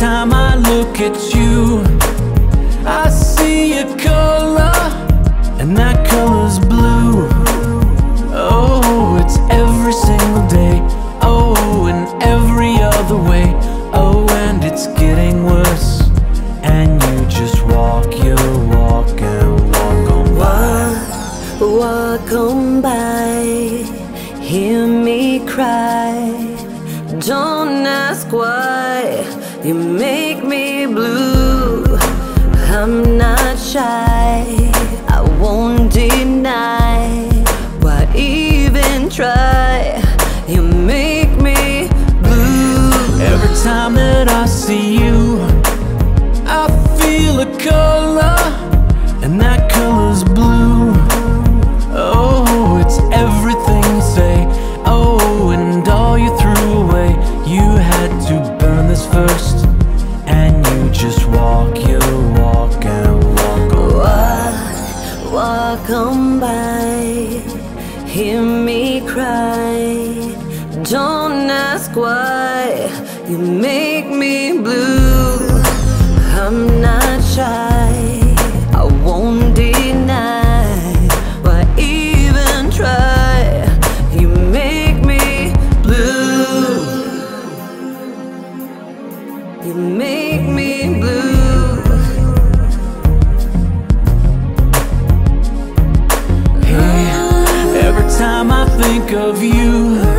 time I look at you, I see a color, and that color's blue. Oh, it's every single day. Oh, in every other way. Oh, and it's getting worse. And you just walk your walk and walk on by. Walk on by, hear me cry. Don't ask why you make me blue. I'm not shy, I won't deny. Why even try? You make me blue. Every time that I see you, I feel a color, first, and you just walk your walk and walk on. Walk, walk on by, hear me cry. Don't ask why you make me blue. I'm not shy, think of you,